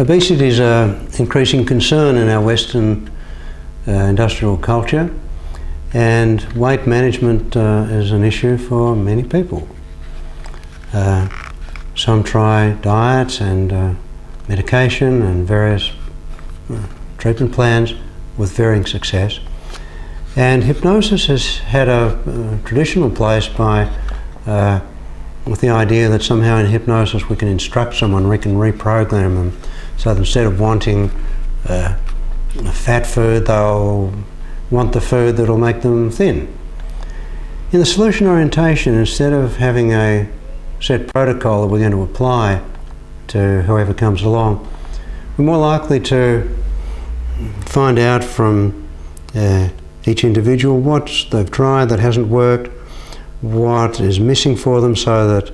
Obesity is an increasing concern in our Western uh, industrial culture, and weight management uh, is an issue for many people. Uh, some try diets and uh, medication and various uh, treatment plans with varying success. And hypnosis has had a, traditional place by uh, with the idea that somehow in hypnosis we can instruct someone, we can reprogram them so instead of wanting uh, fat food, they'll want the food that'll make them thin. In the solution orientation, instead of having a set protocol that we're going to apply to whoever comes along, we're more likely to find out from uh, each individual what they've tried that hasn't worked, what is missing for them so that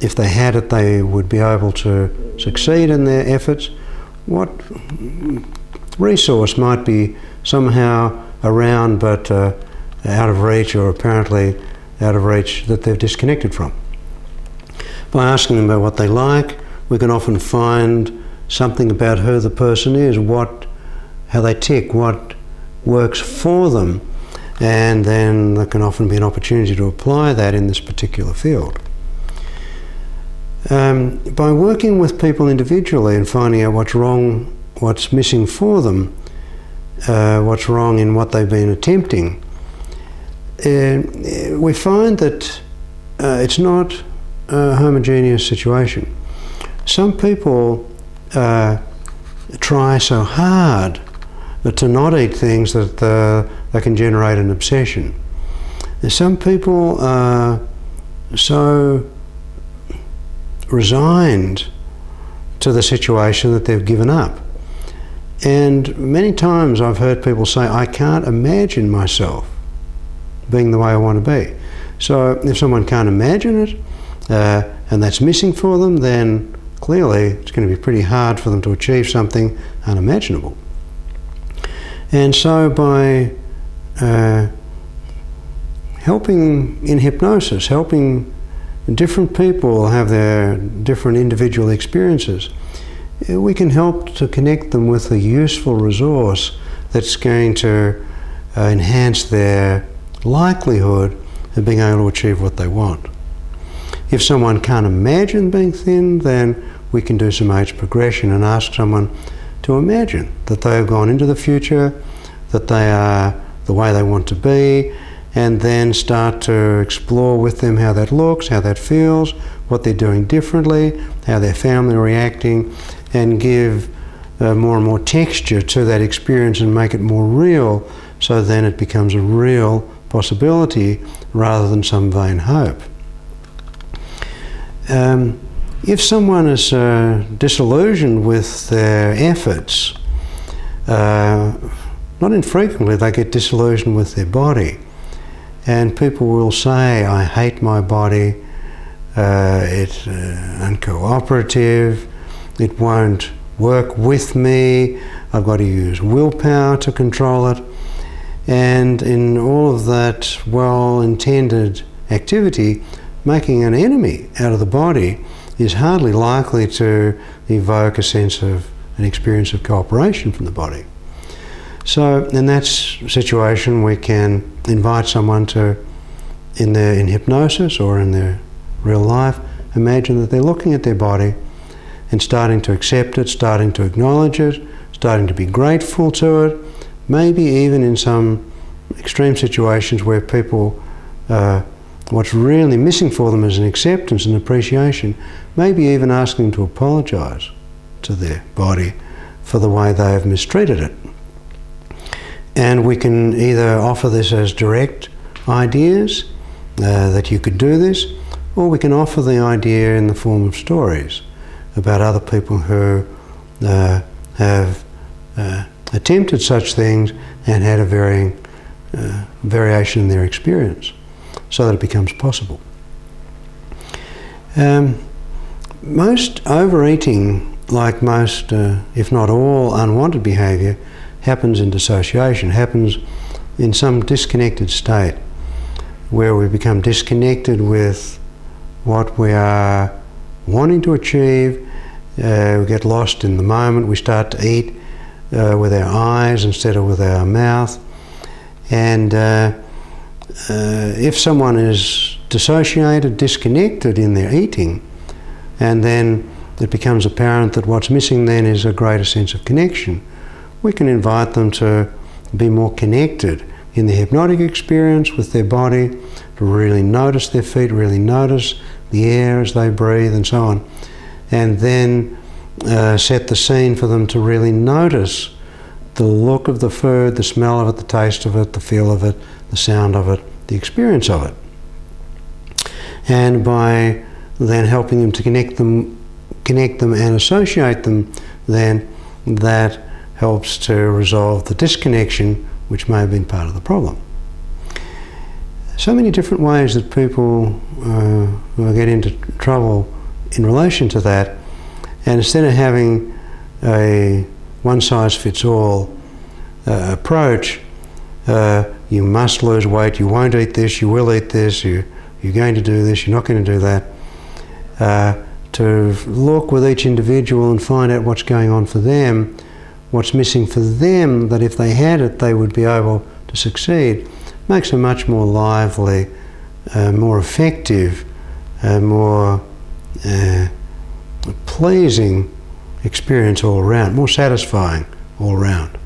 if they had it, they would be able to succeed in their efforts. What resource might be somehow around but uh, out of reach or apparently out of reach that they've disconnected from? By asking them about what they like, we can often find something about who the person is, what, how they tick, what works for them, and then there can often be an opportunity to apply that in this particular field. Um, by working with people individually and finding out what's wrong, what's missing for them, uh, what's wrong in what they've been attempting, uh, we find that uh, it's not a homogeneous situation. Some people uh, try so hard to not eat things that uh, they can generate an obsession. And some people are so resigned to the situation that they've given up. And many times I've heard people say, I can't imagine myself being the way I want to be. So if someone can't imagine it uh, and that's missing for them, then clearly it's going to be pretty hard for them to achieve something unimaginable. And so by uh, helping in hypnosis, helping different people have their different individual experiences. Uh, we can help to connect them with a useful resource that's going to uh, enhance their likelihood of being able to achieve what they want. If someone can't imagine being thin, then we can do some age progression and ask someone to imagine that they have gone into the future, that they are the way they want to be, and then start to explore with them how that looks, how that feels, what they're doing differently, how their family are reacting, and give uh, more and more texture to that experience and make it more real so then it becomes a real possibility rather than some vain hope. Um, if someone is uh, disillusioned with their efforts, uh, not infrequently they get disillusioned with their body. And people will say, I hate my body, uh, it's uh, uncooperative, it won't work with me, I've got to use willpower to control it. And in all of that well intended activity, making an enemy out of the body is hardly likely to evoke a sense of an experience of cooperation from the body. So in that situation, we can invite someone to, in their in hypnosis or in their real life, imagine that they're looking at their body and starting to accept it, starting to acknowledge it, starting to be grateful to it, maybe even in some extreme situations where people, uh, what's really missing for them is an acceptance and appreciation, maybe even asking them to apologize to their body for the way they have mistreated it. And we can either offer this as direct ideas uh, that you could do this, or we can offer the idea in the form of stories about other people who uh, have uh, attempted such things and had a varying uh, variation in their experience so that it becomes possible. Um, most overeating, like most, uh, if not all, unwanted behaviour, happens in dissociation, happens in some disconnected state where we become disconnected with what we are wanting to achieve Uh, we get lost in the moment. We start to eat uh, with our eyes instead of with our mouth. And uh, uh, if someone is dissociated, disconnected in their eating, and then it becomes apparent that what's missing then is a greater sense of connection, we can invite them to be more connected in the hypnotic experience with their body, to really notice their feet, really notice the air as they breathe, and so on. And then uh, set the scene for them to really notice the look of the food, the smell of it, the taste of it, the feel of it, the sound of it, the experience of it. And by then helping them to connect them, connect them and associate them, then that helps to resolve the disconnection which may have been part of the problem. So many different ways that people uh, will get into trouble in relation to that, and instead of having a one size fits all uh, approach, uh, you must lose weight, you won't eat this, you will eat this, you, you're going to do this, you're not going to do that. Uh, to look with each individual and find out what's going on for them, what's missing for them, that if they had it, they would be able to succeed, makes a much more lively, uh, more effective, uh, more uh, pleasing experience all around, more satisfying all around.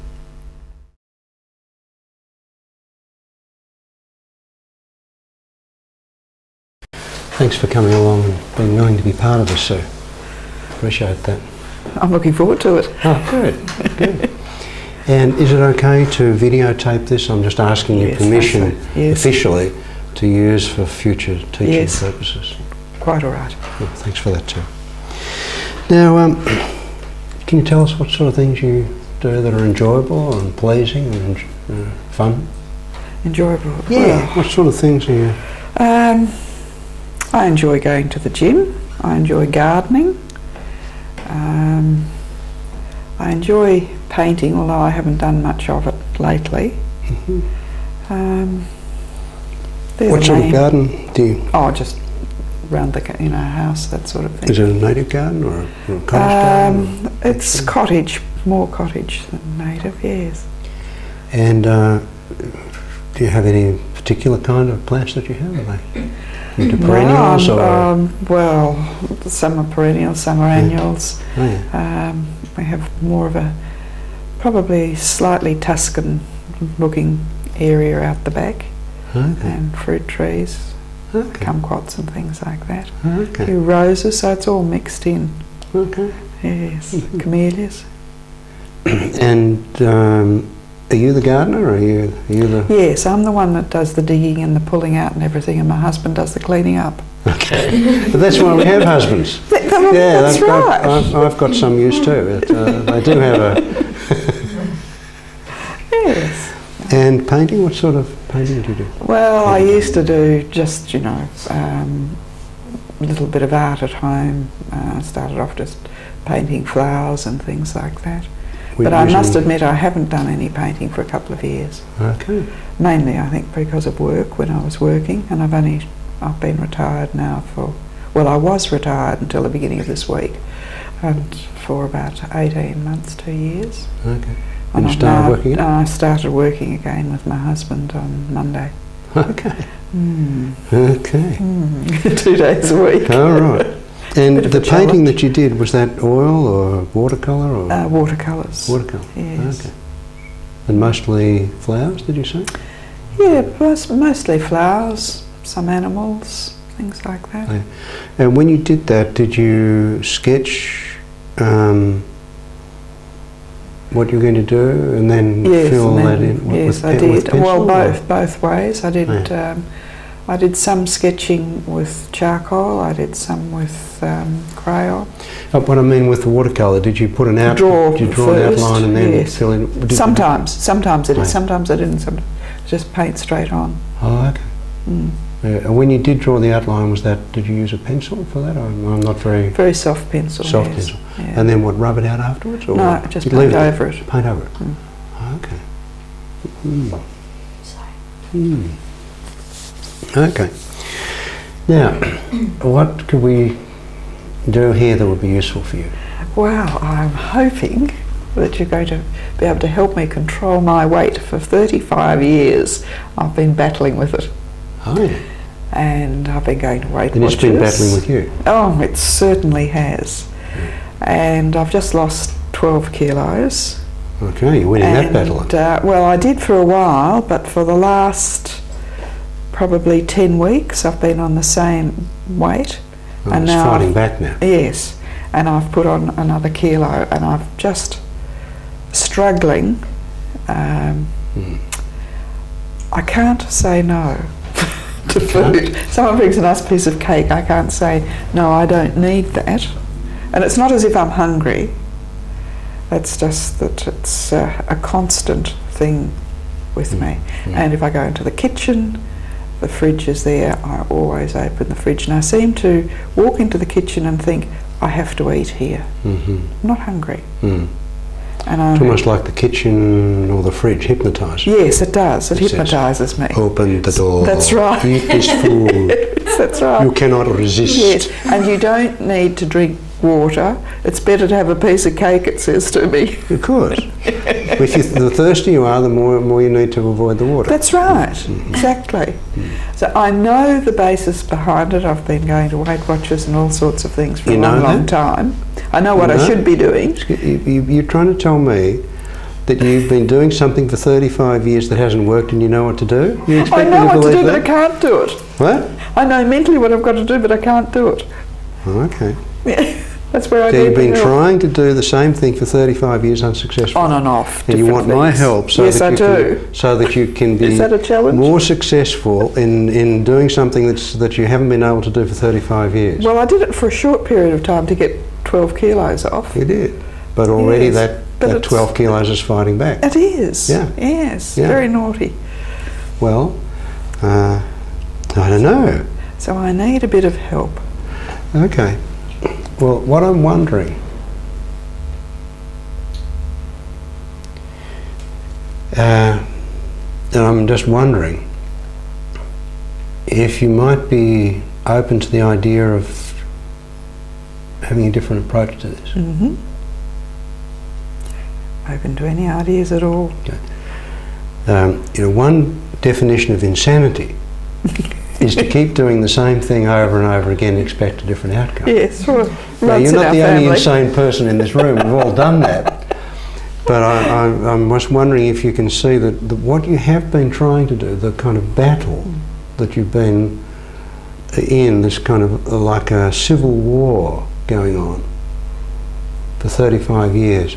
Thanks for coming along and being willing to be part of this, Sue. Appreciate that. I'm looking forward to it. Oh, good, good. And is it okay to videotape this? I'm just asking Yes, permission that's. Yes. officially to use for future teaching Yes. purposes. Quite all right. Well, thanks for that too. Now, um, can you tell us what sort of things you do that are enjoyable and pleasing and uh, fun? Enjoyable. Yeah. What sort of things are you? Um, I enjoy going to the gym. I enjoy gardening. Um, I enjoy painting, although I haven't done much of it lately. Um, the sort of garden do you? Oh, just round the in our house, that sort of thing. Is it a native garden or a, or a cottage garden? Um, it's cottage, more cottage than native. Yes. And uh, do you have any particular kind of plants that you have? Are they into perennials No, or? um, well, some are perennials, some are annuals. oh, yeah. Um, we have more of a probably slightly Tuscan looking area out the back Okay. and fruit trees, Okay. kumquats and things like that. A Okay. few roses, so it's all mixed in. Okay. Yes, camellias. And um, are you the gardener or are you, are you the. Yes, I'm the one that does the digging and the pulling out and everything, and my husband does the cleaning up. Okay. but that's why we have husbands. Th- th- well, Yeah, that's I've, I've- right. I've, I've got some use too. It, uh, they do have a. yes. And painting? What sort of painting do you do? Well, I used to do just, you know, um, a little bit of art at home. Uh, I started off just painting flowers and things like that. We're but I must admit I haven't done any painting for a couple of years. Okay. Mainly, I think, because of work when I was working, and I've only I've been retired now for well, I was retired until the beginning of this week, and for about eighteen months, two years. Okay. And And you I've started now- working again? I started working again with my husband on Monday. Okay. Mm. Okay. Mm. Two days a week. All right. And the painting that you did, was that oil or watercolour or Uh, watercolours. watercolour? yes. Okay. And mostly flowers, did you say? Yeah, mostly flowers, some animals, things like that. Yeah. And when you did that, did you sketch um, what you were going to do and then Yes, fill and that in with, yes, with, I did. well, or- both both ways. I did. Yeah. Um, I did some sketching with charcoal. I did some with um, crayon. Uh, what I mean with the watercolour, did you put an out? Draw did you draw an outline and then yes. fill in? Sometimes, sometimes I did. Right. Sometimes I didn't. Sometimes just paint straight on. Oh, okay. Mm. Yeah. And when you did draw the outline, was that did you use a pencil for that? I'm, I'm not very. Very soft pencil. Soft yes. pencil. Yeah. And then what? Rub it out afterwards, or no, just paint it? over it. Paint over it. Mm. Oh, okay. Mm. Okay. Now, what could we do here that would be useful for you? Well, I'm hoping that you're going to be able to help me control my weight. For 35 years, I've been battling with it, Oh, yeah. and I've been going to Weight And it's been battling with you. Oh, it certainly has. And I've just lost 12 kilos. Okay, you're winning that battle. Uh, well, I did for a while, but for the last probably 10 weeks, I've been on the same weight. Oh, and now fighting I've- back now. Yes, and I've put on another kilo, and I'm just struggling. Um, Mm. I can't say no to food. Someone brings a nice piece of cake, I can't say no. I don't need that, and it's not as if I'm hungry. It's just that it's uh, a constant thing with Mm. me. Mm. And if I go into the kitchen, the fridge is there. I always open the fridge, and I seem to walk into the kitchen and think I have to eat here. hmm I'm not hungry, Mm. and. It's almost like the kitchen or the fridge hypnotises. Yes, it does. It It says, hypnotises me. Open the door. That's right. Eat this food. That's right. you cannot resist. Yes, and you don't need to drink water. It's better to have a piece of cake, it says to me. Of course. if you, the thirstier you are, the more, more you need to avoid the water. That's right, Mm-hmm. exactly. So I know the basis behind it. I've been going to Weight Watchers and all sorts of things for You a know long, long time. I know what You I should be doing. You, you, you're trying to tell me that you've been doing something for 35 years that hasn't worked and you know what to do? You I know what to do, but I can't do it. What? I know mentally what I've got to do, but I can't do it. Oh, okay. That's where I so you've the been help. trying to do the same thing for 35 years unsuccessfully. on and off. and you different want my help so yes, that I you do. can so that you can be Is that a challenge? more successful in, in doing something that's that you haven't been able to do for 35 years. Well, I did it for a short period of time to get 12 kilos off. you did. But already Yes, that, but that 12 kilos is fighting back. It is. Yeah. Yes. Yeah. Very naughty. Well, uh, I don't know. So I need a bit of help. Okay. Well, what I'm wondering uh, and I'm just wondering if you might be open to the idea of having a different approach to this. Mm hmm Open to any ideas at all. Um, you know, one definition of insanity is to keep doing the same thing over and over again and expect a different outcome. Yes, well, Now, you're not the only family. insane person in this room. We've all done that. But I, I, I'm just wondering if you can see that the, what you have been trying to do, the kind of battle that you've been in, this kind of uh, like a civil war going on for 35 years.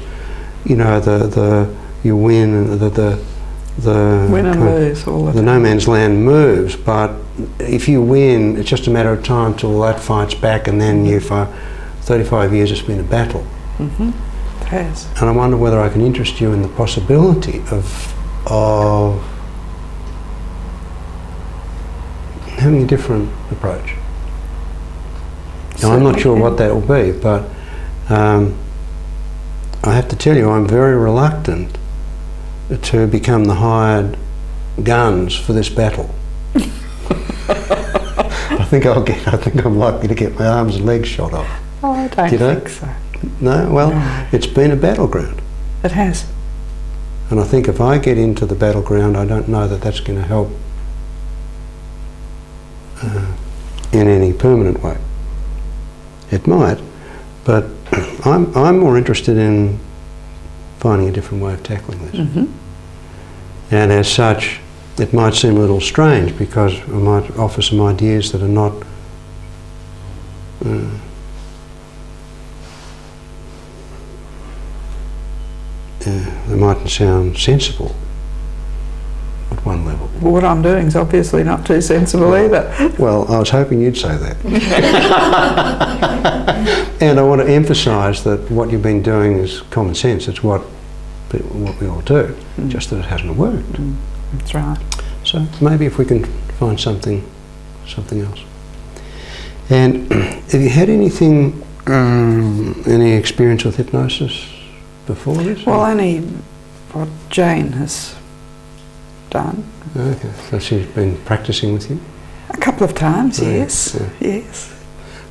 You know, the, the you win the the the Win and lose all the no man's land moves, but if you win, it's just a matter of time till that fights back, and then you, for 35 years, it's been a battle. hmm It has. And I wonder whether I can interest you in the possibility of of having a different approach. Now, I'm not sure what that will be, but um, I have to tell you, I'm very reluctant to become the hired guns for this battle. I think I'll get. I think I'm likely to get my arms and legs shot off. Oh, I don't Do you know? think so. No, well, No. it's been a battleground, It has. and I think if I get into the battleground, I don't know that that's going to help uh, in any permanent way. It might, but I'm I'm more interested in finding a different way of tackling this. hmm And as such, it might seem a little strange because I might offer some ideas that are not. Uh, uh, they mightn't sound sensible at one level. Well, what I'm doing is obviously not too sensible either. Well, I was hoping you'd say that. and I want to emphasise that what you've been doing is common sense. It's what what we all do, Mm. just that it hasn't worked. Mm, That's right. So maybe if we can find something, something else. And have you had anything, um, any experience with hypnosis before this? Well, only what Jane has done. okay, so she's been practicing with you. A couple of times, Yeah, yes. yeah. Yes.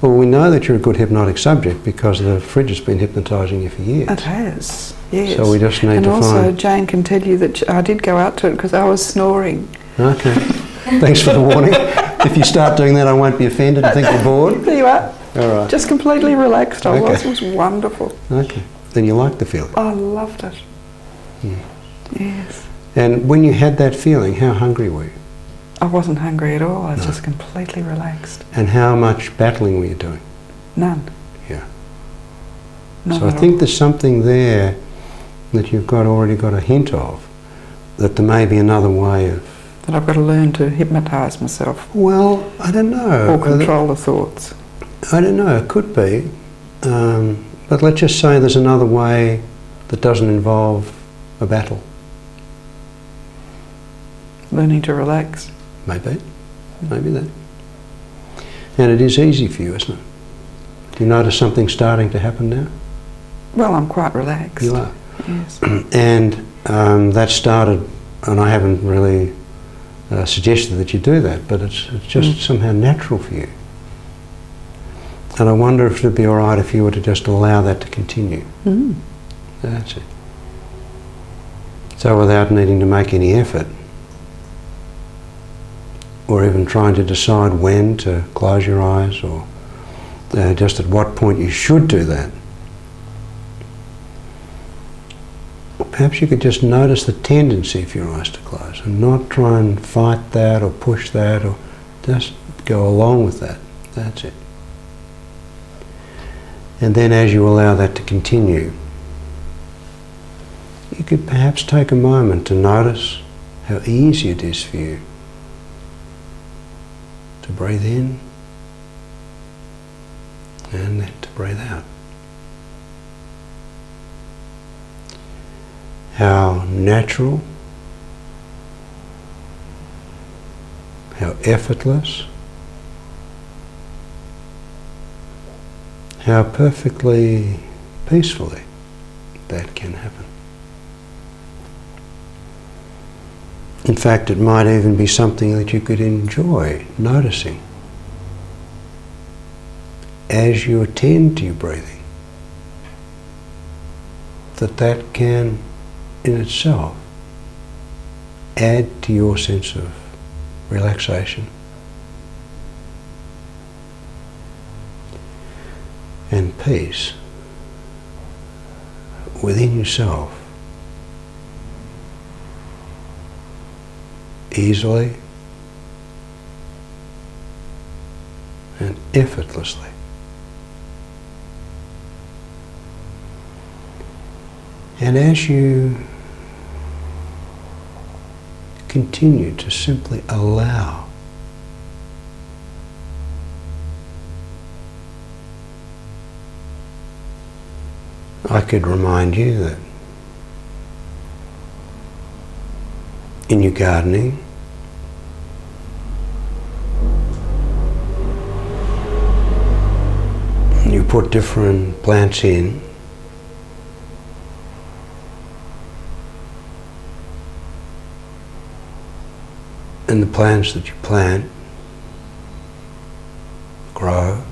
Well, we know that you're a good hypnotic subject because the fridge has been hypnotising you for years. It has, yes. So we just need to. and to also, find. Jane can tell you that I did go out to it because I was snoring. Okay. Thanks for the warning. if you start doing that, I won't be offended and think you're bored. There you are. All right. Just completely relaxed I was. It was wonderful. Okay. Then you liked the feeling. I loved it. Hmm. Yes. And when you had that feeling, how hungry were you? I wasn't hungry at all. I was No. just completely relaxed. And how much battling were you doing? None. Yeah. None so I think there's something there that you've got already got a hint of that there may be another way of. That I've got to learn to hypnotise myself Well, I don't know. or control the thoughts. I don't know. It could be, um, but let's just say there's another way that doesn't involve a battle. Learning to relax. Maybe, maybe that. And it is easy for you, isn't it? Do you notice something starting to happen now? Well, I'm quite relaxed. You are. Yes. and um, that started, and I haven't really uh, suggested that you do that, but it's, it's just Mm. somehow natural for you. And I wonder if it'd be all right if you were to just allow that to continue. Mm. That's it. So without needing to make any effort, or even trying to decide when to close your eyes, or uh, just at what point you should do that. Perhaps you could just notice the tendency for your eyes to close and not try and fight that or push that or just go along with that. That's it. And then as you allow that to continue, you could perhaps take a moment to notice how easy it is for you to breathe in and to breathe out. How natural, how effortless, how perfectly peacefully that can happen. In fact, it might even be something that you could enjoy noticing as you attend to your breathing. That that can, in itself, add to your sense of relaxation and peace within yourself. Easily and effortlessly. And as you continue to simply allow I could remind you that in your gardening, you put different plants in. And the plants that you plant grow.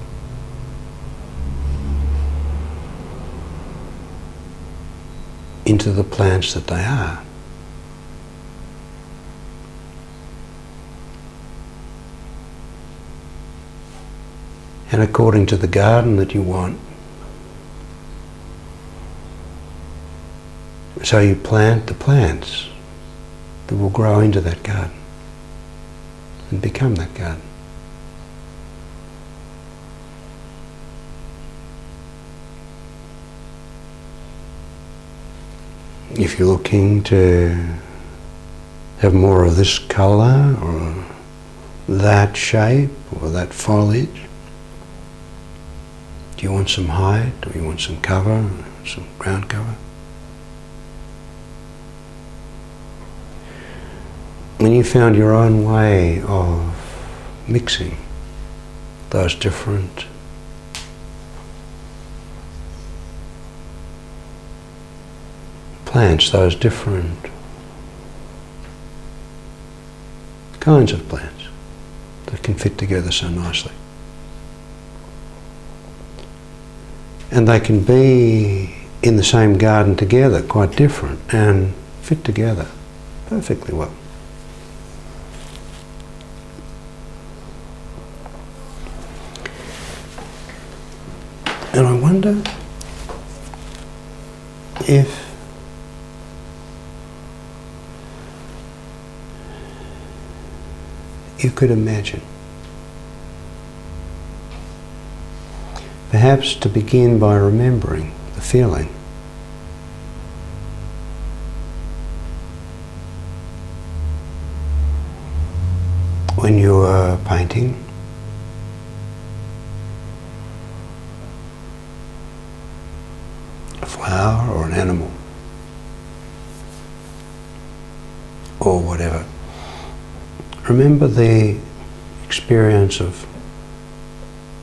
into the plants that they are. And according to the garden that you want. So you plant the plants that will grow into that garden and become that garden. If you're looking to have more of this colour or that shape or that foliage, do you want some height Do you want some cover, some ground cover? When you found your own way of mixing those different plants, those different kinds of plants that can fit together so nicely. And they can be in the same garden together, quite different, and fit together perfectly well. And I wonder if you could imagine. Perhaps to begin by remembering the feeling. When you were painting, a flower or an animal, or whatever. Remember the experience of,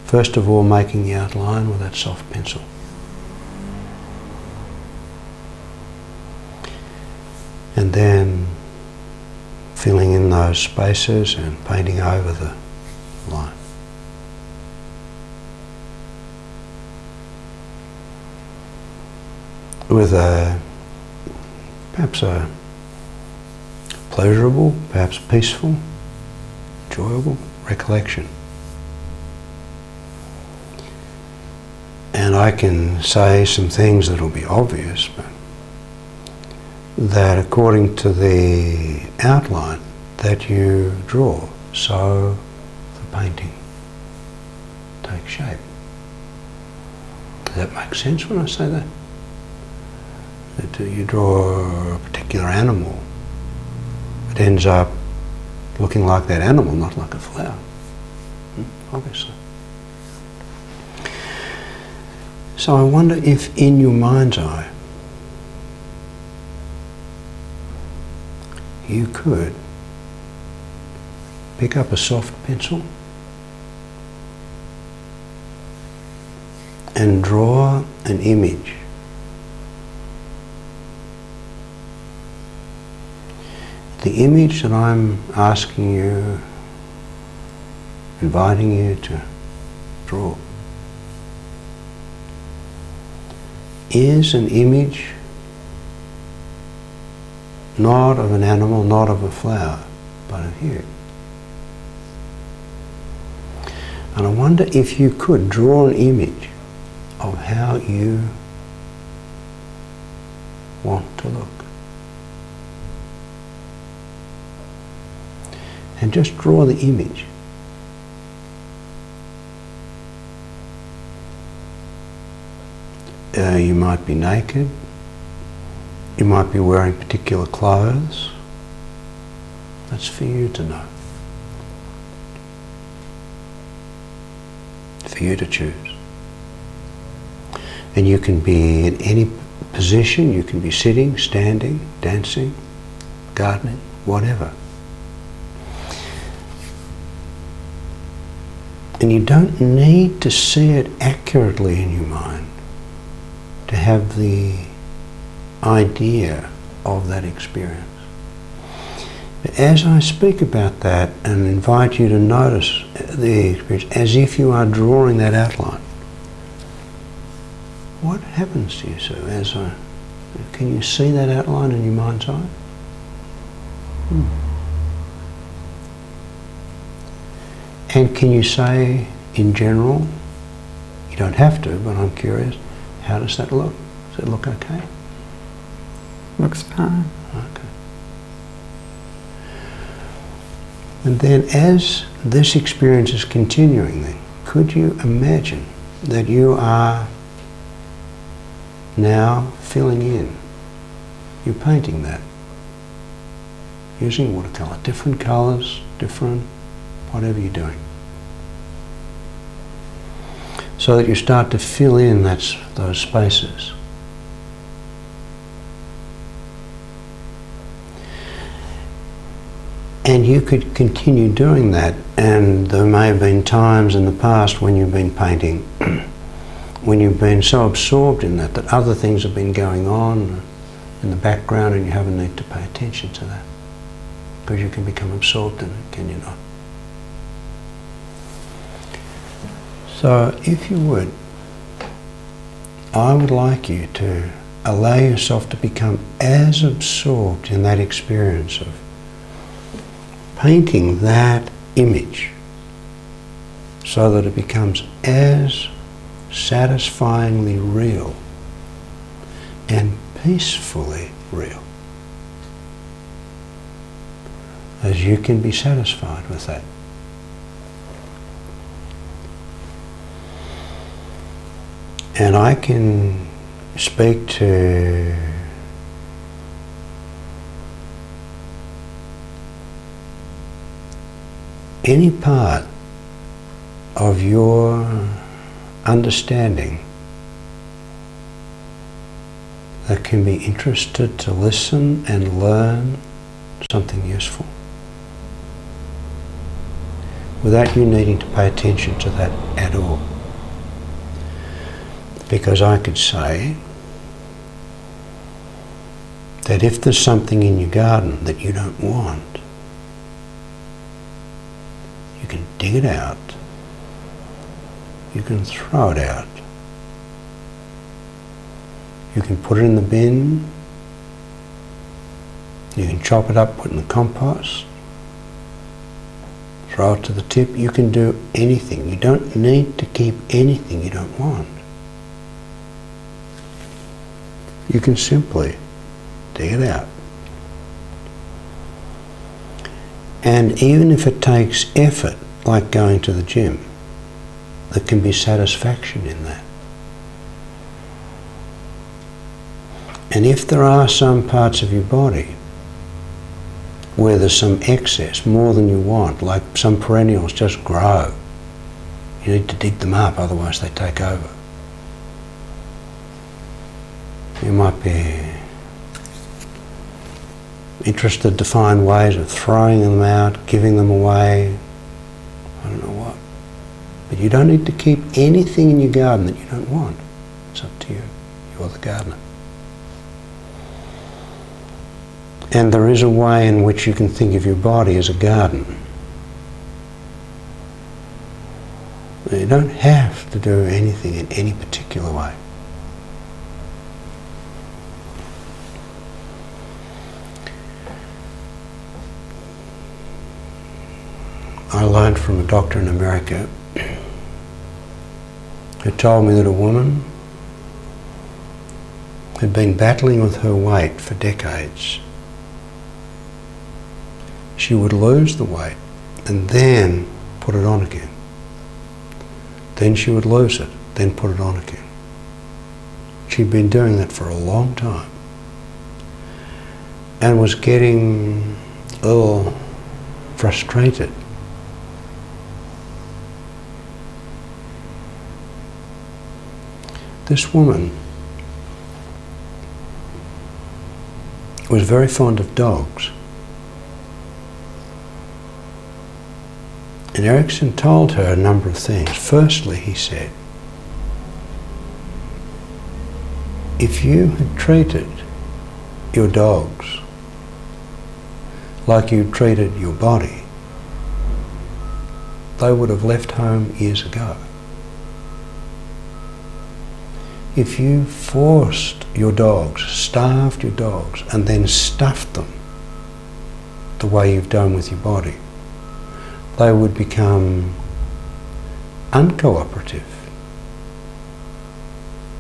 first of all, making the outline with that soft pencil. And then filling in those spaces and painting over the line. With a perhaps a pleasurable, perhaps peaceful, enjoyable recollection. And I can say some things that'll be obvious, but that according to the outline that you draw, so the painting takes shape. Does that make sense when I say that? That you draw a particular animal, it ends up looking like that animal, not like a flower. Hmm? Obviously. So I wonder if in your mind's eye you could pick up a soft pencil and draw an image the image that I'm asking you, inviting you to draw, is an image not of an animal, not of a flower, but of you. And I wonder if you could draw an image of how you want to look. and just draw the image. Uh, you might be naked, you might be wearing particular clothes. That's for you to know. For you to choose. And you can be in any position, you can be sitting, standing, dancing, gardening, whatever. And you don't need to see it accurately in your mind to have the idea of that experience. As I speak about that and invite you to notice the experience as if you are drawing that outline, what happens to you, sir, as I, can you see that outline in your mind's eye? Hmm. And can you say in general, you don't have to, but I'm curious, how does that look? Does it look okay? Looks fine. Okay. And then as this experience is continuing then, could you imagine that you are now filling in, you're painting that using watercolour, different colours, different whatever you're doing. So that you start to fill in that's, those spaces. And you could continue doing that, and there may have been times in the past when you've been painting, when you've been so absorbed in that, that other things have been going on in the background and you haven't need to pay attention to that. Because you can become absorbed in it, can you not? So if you would, I would like you to allow yourself to become as absorbed in that experience of painting that image so that it becomes as satisfyingly real and peacefully real as you can be satisfied with that. And I can speak to any part of your understanding that can be interested to listen and learn something useful without you needing to pay attention to that at all. Because I could say that if there's something in your garden that you don't want, you can dig it out, you can throw it out, you can put it in the bin, you can chop it up, put it in the compost, throw it to the tip. You can do anything. You don't need to keep anything you don't want. You can simply dig it out. And even if it takes effort, like going to the gym, there can be satisfaction in that. And if there are some parts of your body where there's some excess, more than you want, like some perennials just grow, you need to dig them up, otherwise they take over. You might be interested to find ways of throwing them out, giving them away, I don't know what. But you don't need to keep anything in your garden that you don't want. It's up to you. You're the gardener. And there is a way in which you can think of your body as a garden. You don't have to do anything in any particular way. I learned from a doctor in America who told me that a woman had been battling with her weight for decades. She would lose the weight and then put it on again. Then she would lose it, then put it on again. She'd been doing that for a long time and was getting little frustrated This woman was very fond of dogs. And Erickson told her a number of things. Firstly, he said, if you had treated your dogs like you treated your body, they would have left home years ago if you forced your dogs, starved your dogs, and then stuffed them the way you've done with your body, they would become uncooperative.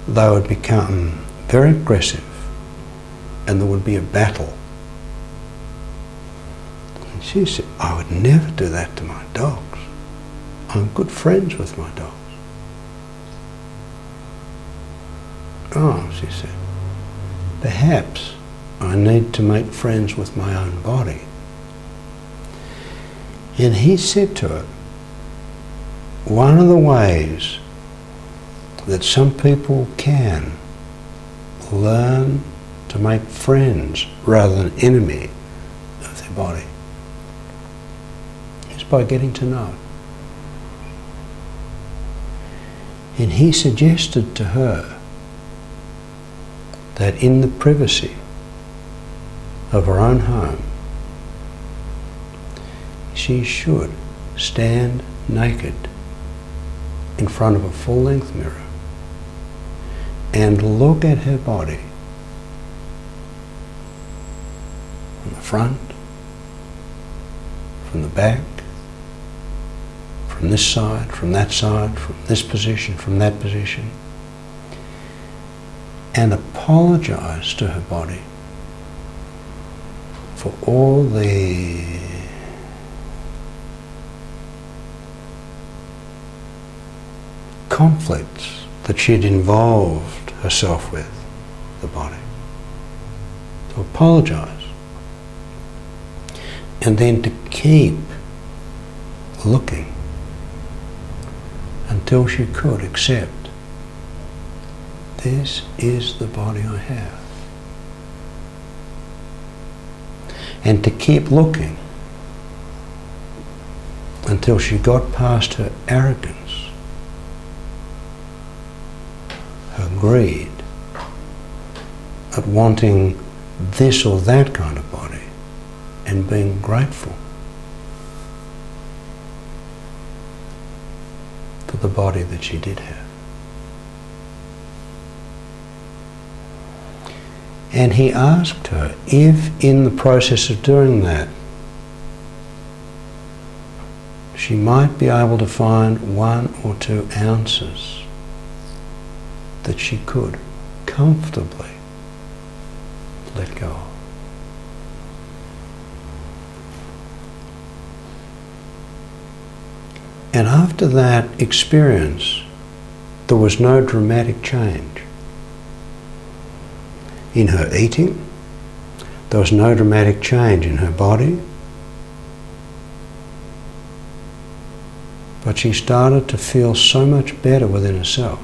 They would become very aggressive and there would be a battle. And she said, I would never do that to my dogs. I'm good friends with my dogs. Oh, she said, perhaps I need to make friends with my own body. And he said to her, one of the ways that some people can learn to make friends rather than enemy of their body is by getting to know it. And he suggested to her that in the privacy of her own home, she should stand naked in front of a full length mirror and look at her body from the front, from the back, from this side, from that side, from this position, from that position, and apologize to her body for all the conflicts that she'd involved herself with, the body. To apologize. And then to keep looking until she could accept this is the body I have. And to keep looking until she got past her arrogance, her greed at wanting this or that kind of body and being grateful for the body that she did have. And he asked her if, in the process of doing that, she might be able to find one or two ounces that she could comfortably let go of. And after that experience, there was no dramatic change in her eating. There was no dramatic change in her body. But she started to feel so much better within herself.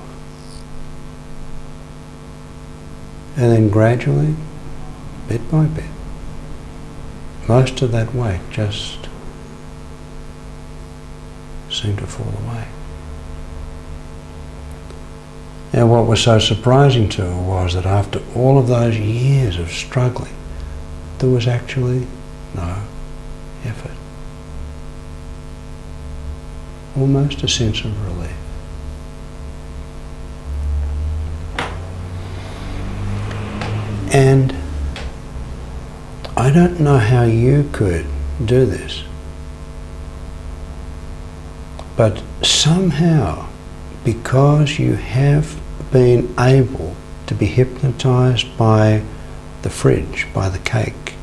And then gradually, bit by bit, most of that weight just seemed to fall away. And what was so surprising to her was that after all of those years of struggling, there was actually no effort. Almost a sense of relief. And I don't know how you could do this, but somehow, because you have been able to be hypnotized by the fridge, by the cake,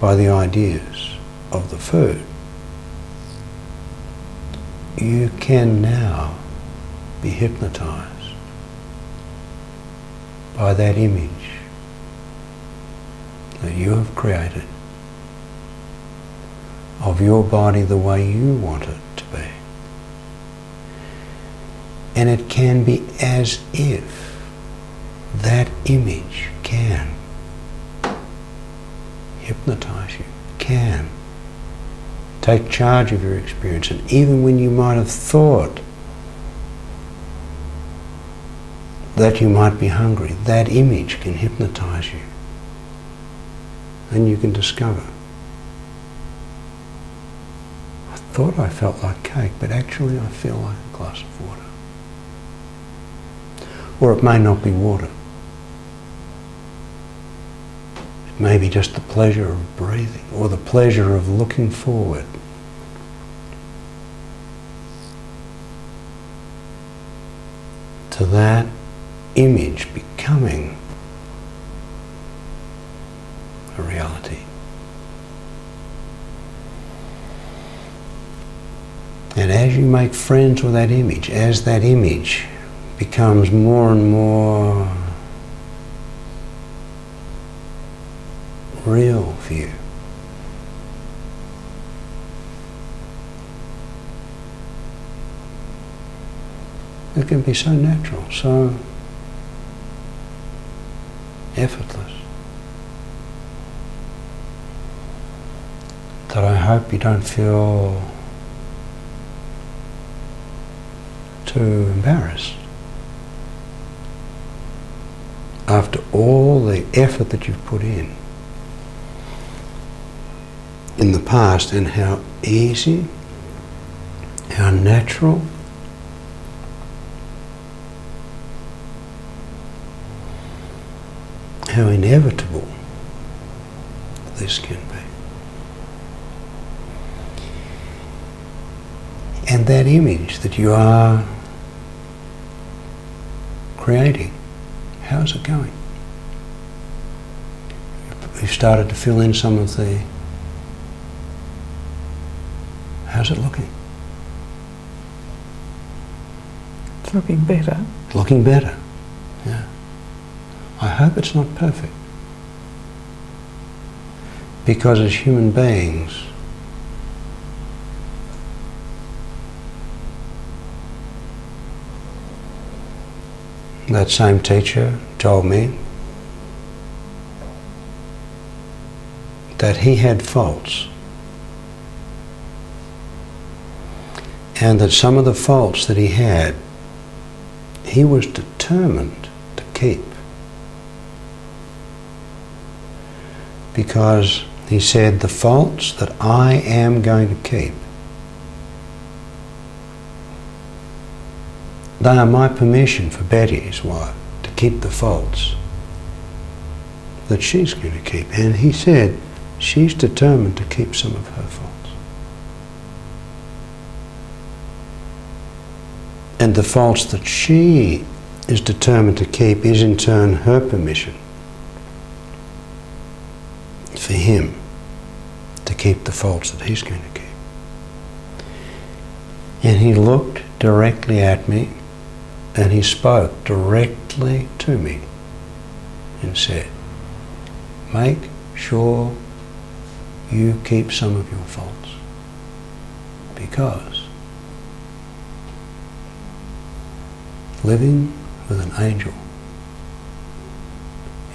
by the ideas of the food, you can now be hypnotized by that image that you have created of your body the way you want it to be. And it can be as if that image can hypnotize you, can take charge of your experience. And even when you might have thought that you might be hungry, that image can hypnotize you. And you can discover. I thought I felt like cake, but actually I feel like a glass of or it may not be water. It may be just the pleasure of breathing or the pleasure of looking forward. To that image becoming a reality. And as you make friends with that image, as that image becomes more and more real for you. It can be so natural, so effortless. That I hope you don't feel too embarrassed after all the effort that you've put in in the past and how easy, how natural, how inevitable this can be. And that image that you are creating how's it going? You've started to fill in some of the. How's it looking? It's looking better. Looking better. Yeah. I hope it's not perfect. Because as human beings, that same teacher told me that he had faults. And that some of the faults that he had, he was determined to keep. Because he said, the faults that I am going to keep, they are my permission for Betty's wife, to keep the faults that she's going to keep. And he said, she's determined to keep some of her faults. And the faults that she is determined to keep is in turn her permission for him to keep the faults that he's going to keep. And he looked directly at me and he spoke directly to me and said, Make sure you keep some of your faults because living with an angel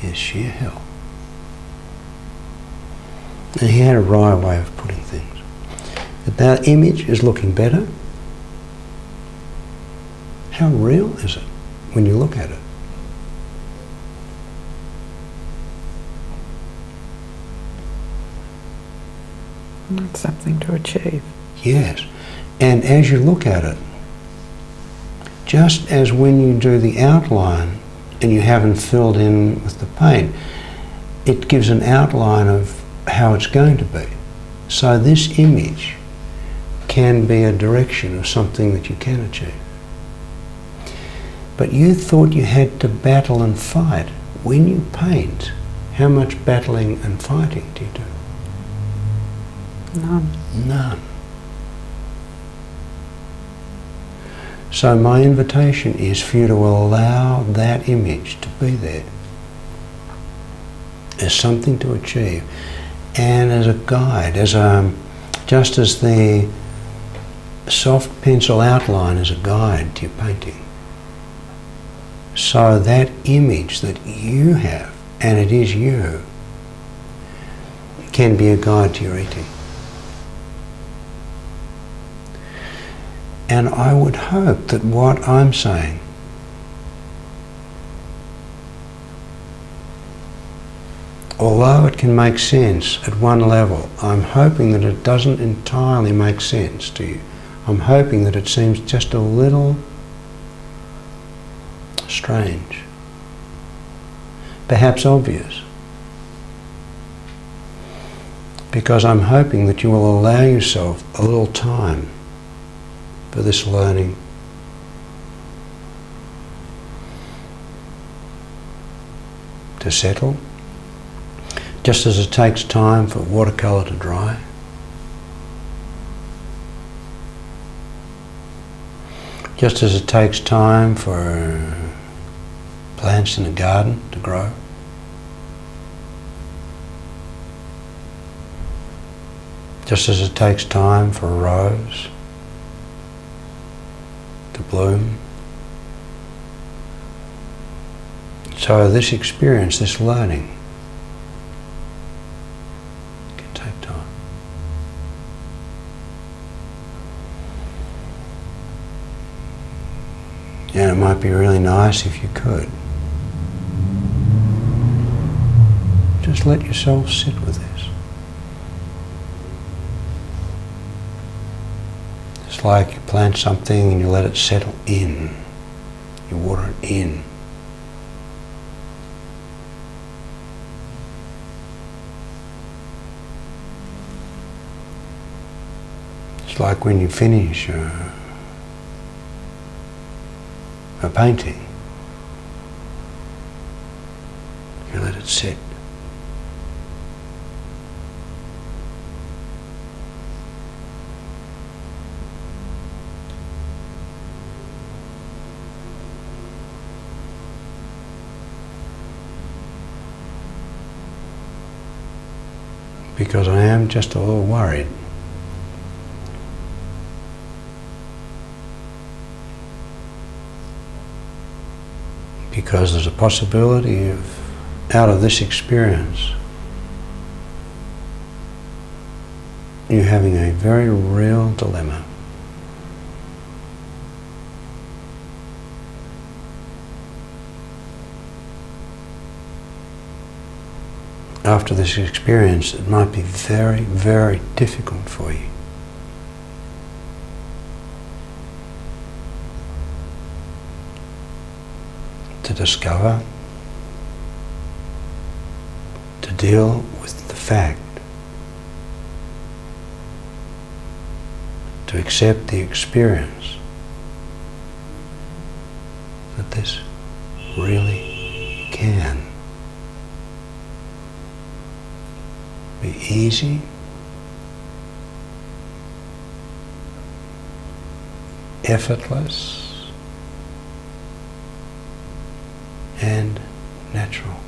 is sheer hell. And he had a wry way of putting things. But that image is looking better. How real is it when you look at it? That's something to achieve. Yes. And as you look at it, just as when you do the outline and you haven't filled in with the paint, it gives an outline of how it's going to be. So this image can be a direction of something that you can achieve. But you thought you had to battle and fight. When you paint, how much battling and fighting do you do? None. None. So my invitation is for you to allow that image to be there as something to achieve and as a guide, as a, just as the soft pencil outline is a guide to your painting. So that image that you have, and it is you, can be a guide to your eating. And I would hope that what I'm saying although it can make sense at one level, I'm hoping that it doesn't entirely make sense to you. I'm hoping that it seems just a little strange, perhaps obvious. Because I'm hoping that you will allow yourself a little time for this learning. To settle, just as it takes time for watercolour to dry. Just as it takes time for plants in a garden to grow. Just as it takes time for a rose to bloom. So this experience, this learning. And it might be really nice if you could. Just let yourself sit with this. It's like you plant something and you let it settle in. You water it in. It's like when you finish a, a painting, you let it sit. Because I am just a little worried. Because there's a possibility of, out of this experience, you having a very real dilemma. After this experience, it might be very, very difficult for you. To discover, to deal with the fact, to accept the experience that this really can. be easy. Effortless and natural.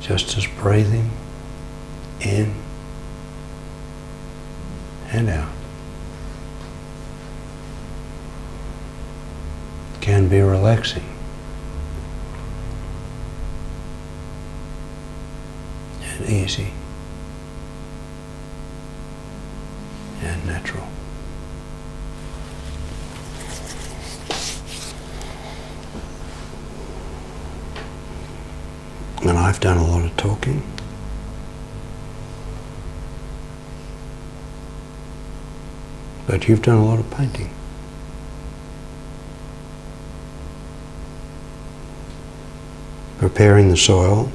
Just as breathing in and out can be relaxing. Easy and natural. And I've done a lot of talking. But you've done a lot of painting. Preparing the soil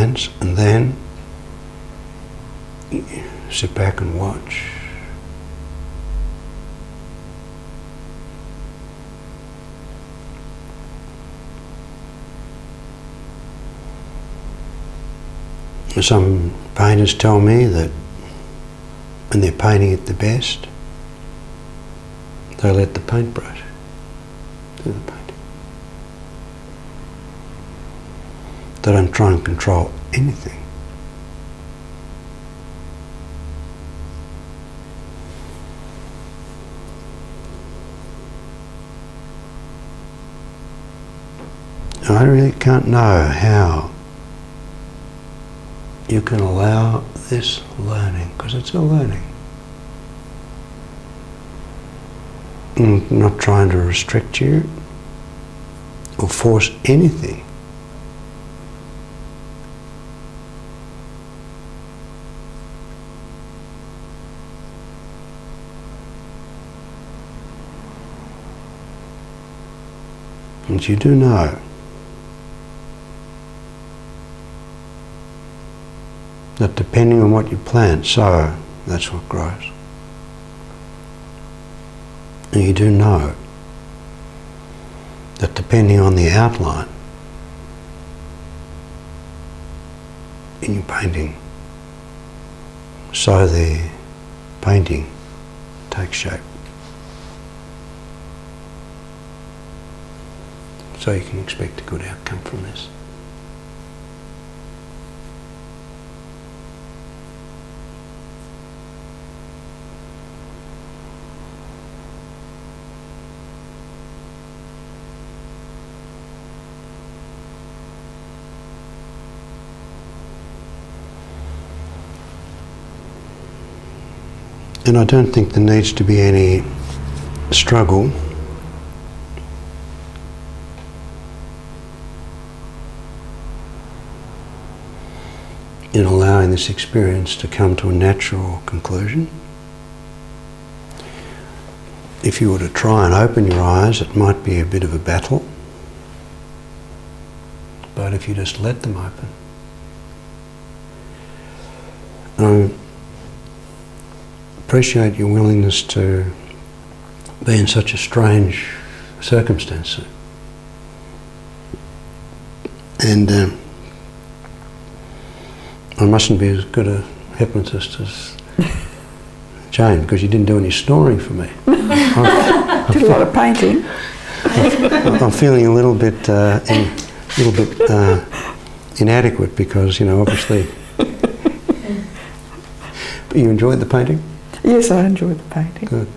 and then sit back and watch. Some painters tell me that when they're painting at the best, they let the paintbrush do the paint. They don't try and control anything. I really can't know how you can allow this learning, because it's a learning. I'm not trying to restrict you or force anything. And you do know that depending on what you plant, sow, that's what grows. And you do know that depending on the outline in your painting, so the painting takes shape. So you can expect a good outcome from this. And I don't think there needs to be any struggle in allowing this experience to come to a natural conclusion. If you were to try and open your eyes, it might be a bit of a battle. but if you just let them open. I appreciate your willingness to be in such a strange circumstance. And um, I mustn't be as good a hypnotist as Jane because you didn't do any snoring for me. I'm, Did a lot of painting. I'm feeling a little bit, uh, in, little bit uh, inadequate because you know obviously. But you enjoyed the painting, Yes, I enjoyed the painting. good,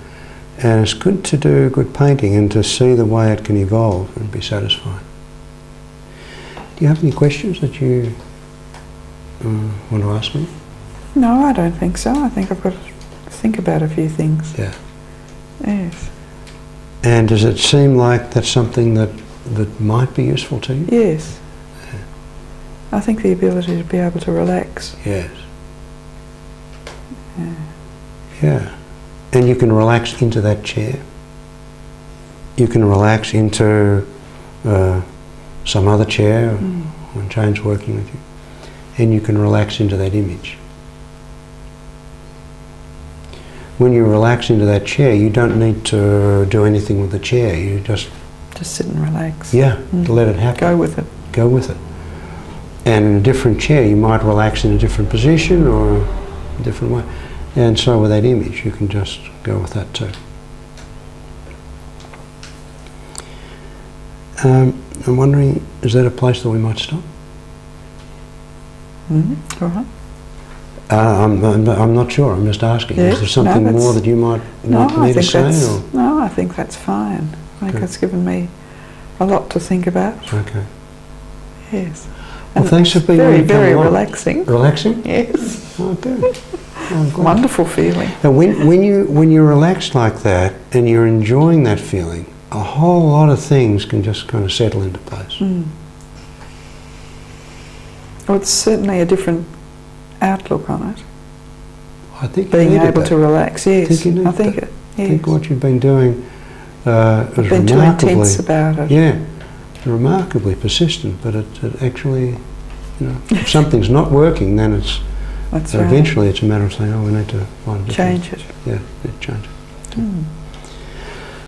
and it's good to do good painting and to see the way it can evolve and be satisfying. Do you have any questions that you uh, want to ask me? No, I don't think so. I think I've got to think about a few things. Yeah. Yes. And does it seem like that's something that that might be useful to you? Yes. I think the ability to be able to relax. Yes. Yeah. Yeah. And you can relax into that chair. You can relax into uh, some other chair Mm. when Jane's working with you. And you can relax into that image. When you relax into that chair, you don't need to do anything with the chair. You just, Just sit and relax. yeah, Mm. to let it happen. Go with it. go with it. And in a different chair, you might relax in a different position or a different way. And so with that image, you can just go with that too. Um, I'm wondering, is that a place that we might stop? Mm. All right. Uh, I'm, I'm, I'm not sure. I'm just asking. Yeah, is there something that's- more that you might No, want I me to think say? that's Or? no. I think that's fine. I think Okay. it's given me a lot to think about. Okay. Yes. Well, And thanks for being very, willing to come very relaxing. Relaxing? Yes. Oh, good. Oh. Wonderful feeling. And when, when, you, when you're relaxed like that and you're enjoying that feeling, a whole lot of things can just kind of settle into place. Mm. Well, it's certainly a different outlook on it. I think Being able that. to relax, yes. I think it. I Yes. think what you've been doing uh, is been too remarkably, intense about it. yeah, remarkably persistent. But it, it actually, you know, if something's not working, then it's That's right. eventually it's a matter of saying, oh, we need to find Change it. yeah, need change it. Mm.